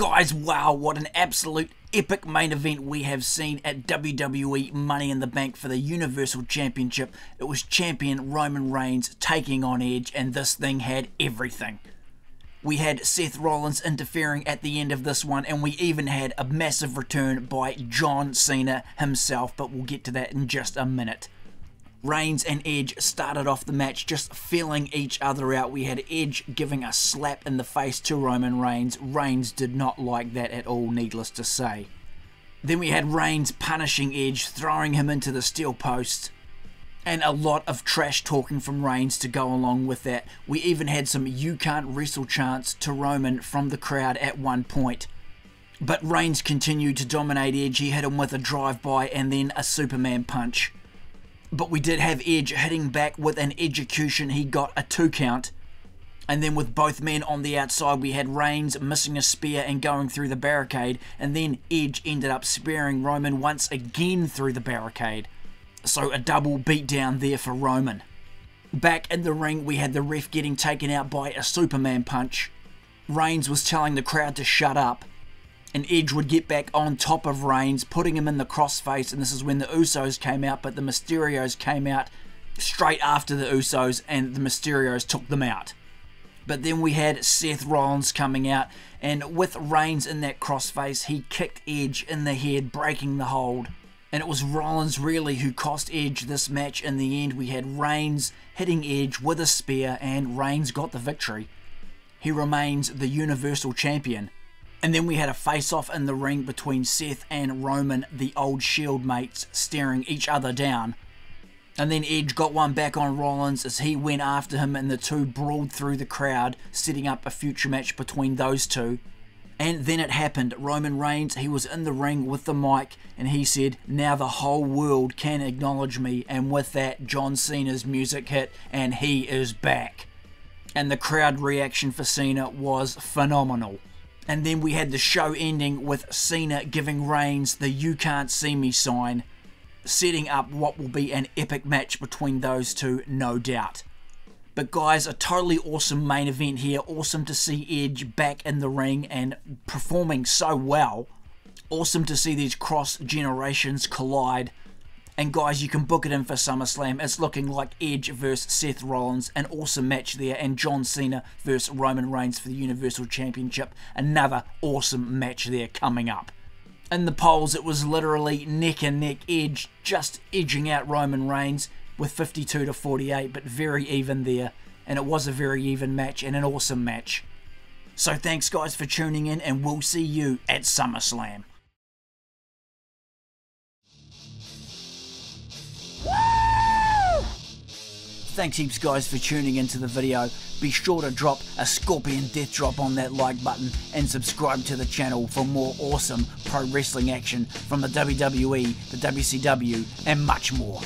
Guys, wow, what an absolute epic main event we have seen at WWE Money in the Bank for the Universal Championship. It was champion Roman Reigns taking on Edge, and this thing had everything. We had Seth Rollins interfering at the end of this one, and we even had a massive return by John Cena himself, but we'll get to that in just a minute. Reigns and Edge started off the match just feeling each other out. We had Edge giving a slap in the face to Roman Reigns. Reigns did not like that at all, needless to say. Then we had Reigns punishing Edge, throwing him into the steel post. And a lot of trash talking from Reigns to go along with that. We even had some you can't wrestle chants to Roman from the crowd at one point. But Reigns continued to dominate Edge. He hit him with a drive by and then a Superman punch. But we did have Edge hitting back with an Edgecution. He got a two count. And then with both men on the outside, we had Reigns missing a spear and going through the barricade. And then Edge ended up spearing Roman once again through the barricade. So a double beatdown there for Roman. Back in the ring, we had the ref getting taken out by a Superman punch. Reigns was telling the crowd to shut up and Edge would get back on top of Reigns, putting him in the crossface, and this is when the Usos came out, but the Mysterios came out straight after the Usos, and the Mysterios took them out. But then we had Seth Rollins coming out, and with Reigns in that crossface, he kicked Edge in the head, breaking the hold. And it was Rollins really who cost Edge this match in the end. We had Reigns hitting Edge with a spear, and Reigns got the victory. He remains the Universal Champion. And then we had a face off in the ring between Seth and Roman, the old Shield mates, staring each other down. And then Edge got one back on Rollins as he went after him, and the two brawled through the crowd, setting up a future match between those two. And then it happened. Roman Reigns, he was in the ring with the mic, and he said, Now the whole world can acknowledge me. And with that, John Cena's music hit, and he is back. And the crowd reaction for Cena was phenomenal. And then we had the show ending with Cena giving Reigns the you can't see me sign, setting up what will be an epic match between those two, no doubt. But guys, a totally awesome main event here. Awesome to see Edge back in the ring and performing so well. Awesome to see these cross generations collide. And guys, you can book it in for SummerSlam. It's looking like Edge versus Seth Rollins, an awesome match there, and John Cena versus Roman Reigns for the Universal Championship. Another awesome match there coming up. In the polls, it was literally neck and neck Edge, just edging out Roman Reigns with 52 to 48, but very even there. And it was a very even match and an awesome match. So thanks guys for tuning in, and we'll see you at SummerSlam. Thanks heaps guys for tuning into the video. Be sure to drop a scorpion death drop on that like button and subscribe to the channel for more awesome pro wrestling action from the WWE, the WCW and much more.